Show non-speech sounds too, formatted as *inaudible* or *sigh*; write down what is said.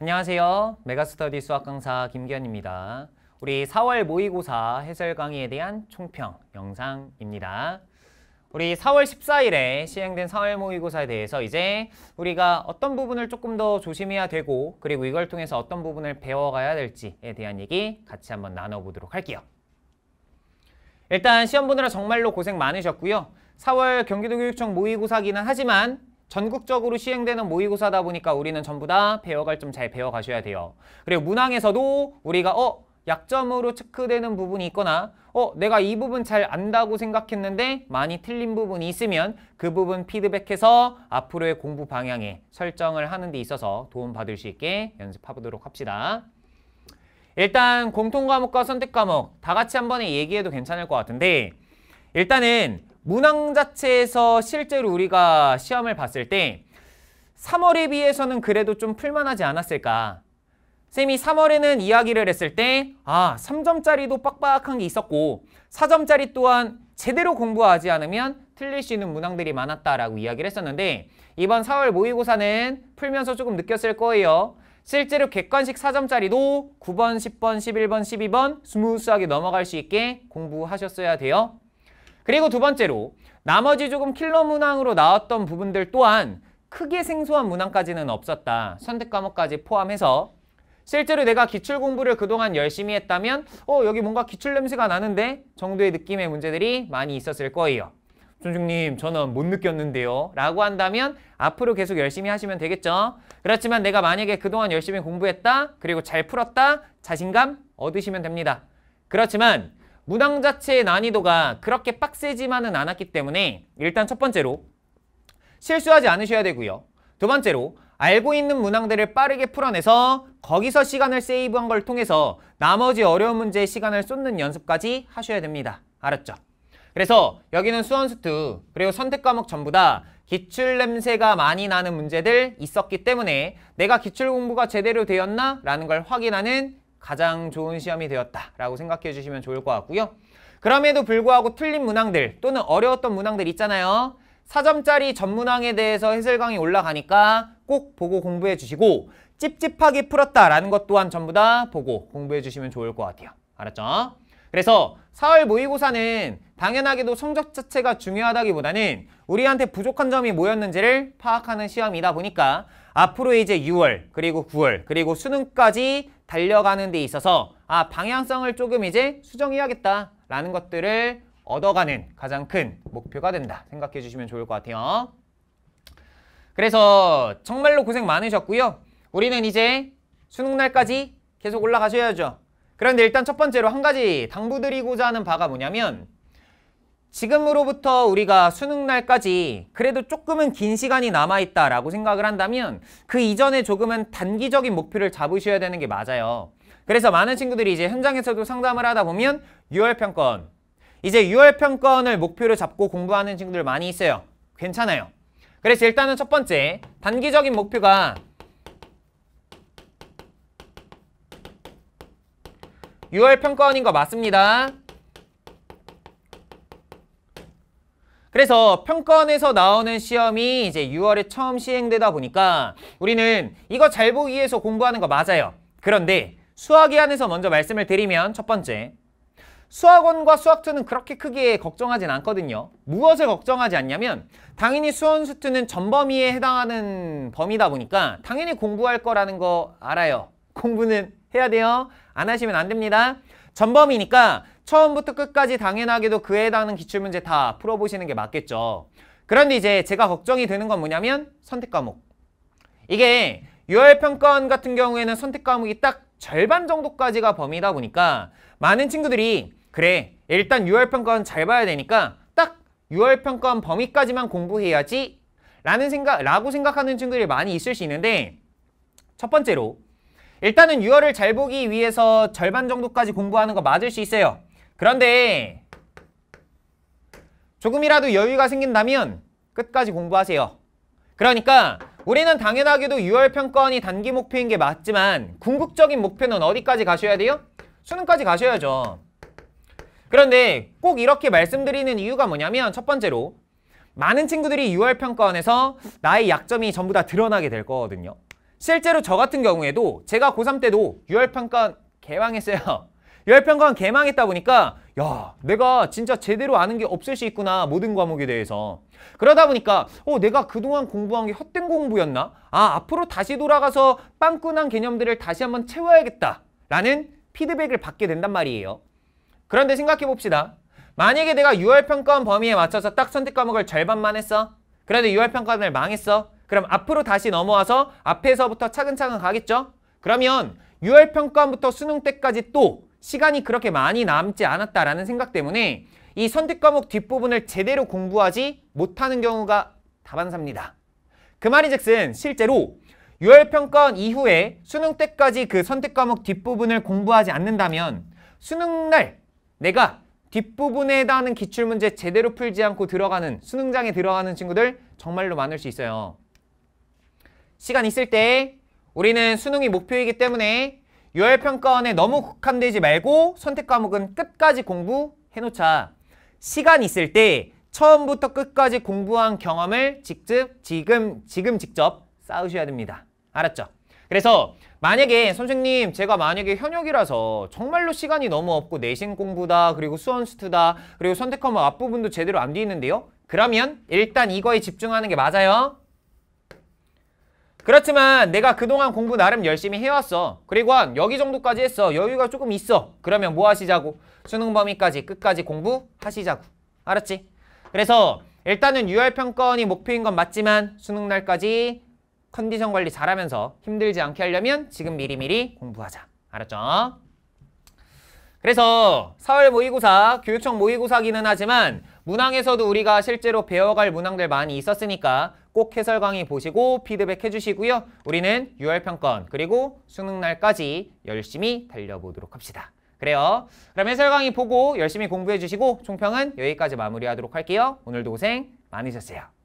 안녕하세요. 메가스터디 수학 강사 김기현입니다. 우리 4월 모의고사 해설 강의에 대한 총평 영상입니다. 우리 4월 14일에 시행된 4월 모의고사에 대해서 이제 우리가 어떤 부분을 조금 더 조심해야 되고 그리고 이걸 통해서 어떤 부분을 배워가야 될지에 대한 얘기 같이 한번 나눠보도록 할게요. 일단 시험 보느라 정말로 고생 많으셨고요. 4월 경기도교육청 모의고사기는 하지만 전국적으로 시행되는 모의고사다 보니까 우리는 전부 다 배워갈 좀 잘 배워가셔야 돼요. 그리고 문항에서도 우리가 어 약점으로 체크되는 부분이 있거나 어 내가 이 부분 잘 안다고 생각했는데 많이 틀린 부분이 있으면 그 부분 피드백해서 앞으로의 공부 방향에 설정을 하는 데 있어서 도움받을 수 있게 연습해보도록 합시다. 일단 공통과목과 선택과목 다 같이 한 번에 얘기해도 괜찮을 것 같은데 일단은 문항 자체에서 실제로 우리가 시험을 봤을 때 3월에 비해서는 그래도 좀 풀만하지 않았을까 쌤이 3월에는 이야기를 했을 때 아, 3점짜리도 빡빡한 게 있었고 4점짜리 또한 제대로 공부하지 않으면 틀릴 수 있는 문항들이 많았다라고 이야기를 했었는데 이번 4월 모의고사는 풀면서 조금 느꼈을 거예요. 실제로 객관식 4점짜리도 9번, 10번, 11번, 12번 smooth하게 넘어갈 수 있게 공부하셨어야 돼요. 그리고 두 번째로 나머지 조금 킬러 문항으로 나왔던 부분들 또한 크게 생소한 문항까지는 없었다. 선택 과목까지 포함해서 실제로 내가 기출 공부를 그동안 열심히 했다면 어 여기 뭔가 기출 냄새가 나는데 정도의 느낌의 문제들이 많이 있었을 거예요. 존중님 저는 못 느꼈는데요 라고 한다면 앞으로 계속 열심히 하시면 되겠죠 그렇지만 내가 만약에 그동안 열심히 공부했다 그리고 잘 풀었다 자신감 얻으시면 됩니다 그렇지만 문항 자체의 난이도가 그렇게 빡세지만은 않았기 때문에 일단 첫 번째로 실수하지 않으셔야 되고요 두 번째로 알고 있는 문항들을 빠르게 풀어내서 거기서 시간을 세이브한 걸 통해서 나머지 어려운 문제에 시간을 쏟는 연습까지 하셔야 됩니다. 알았죠? 그래서 여기는 수원수투 그리고 선택 과목 전부 다 기출 냄새가 많이 나는 문제들 있었기 때문에 내가 기출 공부가 제대로 되었나? 라는 걸 확인하는 가장 좋은 시험이 되었다 라고 생각해 주시면 좋을 것 같고요. 그럼에도 불구하고 틀린 문항들 또는 어려웠던 문항들 있잖아요. 4점짜리 전문항에 대해서 해설 강의 올라가니까 꼭 보고 공부해 주시고 찝찝하게 풀었다라는 것 또한 전부 다 보고 공부해 주시면 좋을 것 같아요. 알았죠? 그래서 4월 모의고사는 당연하게도 성적 자체가 중요하다기보다는 우리한테 부족한 점이 뭐였는지를 파악하는 시험이다 보니까 앞으로 이제 6월 그리고 9월 그리고 수능까지 달려가는 데 있어서 아 방향성을 조금 이제 수정해야겠다라는 것들을 얻어가는 가장 큰 목표가 된다 생각해 주시면 좋을 것 같아요. 그래서 정말로 고생 많으셨고요. 우리는 이제 수능날까지 계속 올라가셔야죠. 그런데 일단 첫 번째로 한 가지 당부드리고자 하는 바가 뭐냐면 지금으로부터 우리가 수능 날까지 그래도 조금은 긴 시간이 남아있다라고 생각을 한다면 그 이전에 조금은 단기적인 목표를 잡으셔야 되는 게 맞아요. 그래서 많은 친구들이 이제 현장에서도 상담을 하다 보면 6월 평권 이제 6월 평권을 목표로 잡고 공부하는 친구들 많이 있어요. 괜찮아요. 그래서 일단은 첫 번째 단기적인 목표가 6월 평가원인 거 맞습니다. 그래서 평가원에서 나오는 시험이 이제 6월에 처음 시행되다 보니까 우리는 이거 잘 보기 위해서 공부하는 거 맞아요. 그런데 수학에 한해서 먼저 말씀을 드리면 첫 번째 수학원과 수학2는 그렇게 크게 걱정하진 않거든요. 무엇을 걱정하지 않냐면 당연히 수원수투는 전범위에 해당하는 범위다 보니까 당연히 공부할 거라는 거 알아요. 공부는 해야 돼요. 안 하시면 안 됩니다. 전범이니까 처음부터 끝까지 당연하게도 그에 해당하는 기출문제 다 풀어보시는 게 맞겠죠. 그런데 이제 제가 걱정이 되는 건 뭐냐면 선택 과목. 이게 6월 평가원 같은 경우에는 선택 과목이 딱 절반 정도까지가 범위다 보니까 많은 친구들이 그래 일단 6월 평가원 잘 봐야 되니까 딱 6월 평가원 범위까지만 공부해야지 라는 생각, 라고 생각하는 친구들이 많이 있을 수 있는데 첫 번째로 일단은 6월을 잘 보기 위해서 절반 정도까지 공부하는 거 맞을 수 있어요. 그런데 조금이라도 여유가 생긴다면 끝까지 공부하세요. 그러니까 우리는 당연하게도 6월 평가원이 단기 목표인 게 맞지만 궁극적인 목표는 어디까지 가셔야 돼요? 수능까지 가셔야죠. 그런데 꼭 이렇게 말씀드리는 이유가 뭐냐면 첫 번째로 많은 친구들이 6월 평가원에서 나의 약점이 전부 다 드러나게 될 거거든요. 실제로 저 같은 경우에도 제가 고3 때도 유월평가원 개망했어요. *laughs* 유월평가원 개망했다 보니까 야 내가 진짜 제대로 아는 게 없을 수 있구나 모든 과목에 대해서 그러다 보니까 어 내가 그동안 공부한 게 헛된 공부였나? 아 앞으로 다시 돌아가서 빵꾸난 개념들을 다시 한번 채워야겠다 라는 피드백을 받게 된단 말이에요. 그런데 생각해 봅시다. 만약에 내가 유월평가원 범위에 맞춰서 딱 선택 과목을 절반만 했어. 그래도 유월평가원을 망했어. 그럼 앞으로 다시 넘어와서 앞에서부터 차근차근 가겠죠? 그러면 유월평가원부터 수능 때까지 또 시간이 그렇게 많이 남지 않았다라는 생각 때문에 이 선택 과목 뒷부분을 제대로 공부하지 못하는 경우가 다반사입니다. 그 말인즉슨 실제로 유월평가원 이후에 수능 때까지 그 선택 과목 뒷부분을 공부하지 않는다면 수능 날 내가 뒷부분에 해당하는 기출문제 제대로 풀지 않고 들어가는 수능장에 들어가는 친구들 정말로 많을 수 있어요. 시간 있을 때 우리는 수능이 목표이기 때문에 유월평가원에 너무 국한되지 말고 선택 과목은 끝까지 공부해놓자. 시간 있을 때 처음부터 끝까지 공부한 경험을 직접 지금 지금 직접 쌓으셔야 됩니다. 알았죠? 그래서 만약에 선생님 제가 만약에 현역이라서 정말로 시간이 너무 없고 내신 공부다 그리고 수원 스투다 그리고 선택 과목 앞부분도 제대로 안 돼 있는데요. 그러면 일단 이거에 집중하는 게 맞아요. 그렇지만 내가 그동안 공부 나름 열심히 해왔어. 그리고 한 여기 정도까지 했어. 여유가 조금 있어. 그러면 뭐 하시자고? 수능 범위까지 끝까지 공부하시자고. 알았지? 그래서 일단은 유월평가원이 목표인 건 맞지만 수능 날까지 컨디션 관리 잘하면서 힘들지 않게 하려면 지금 미리미리 공부하자. 알았죠? 그래서 4월 모의고사, 교육청 모의고사기는 하지만 문항에서도 우리가 실제로 배워갈 문항들 많이 있었으니까 꼭 해설 강의 보시고 피드백 해주시고요. 우리는 6월 평가원 그리고 수능 날까지 열심히 달려보도록 합시다. 그래요. 그럼 해설 강의 보고 열심히 공부해 주시고 총평은 여기까지 마무리하도록 할게요. 오늘도 고생 많으셨어요.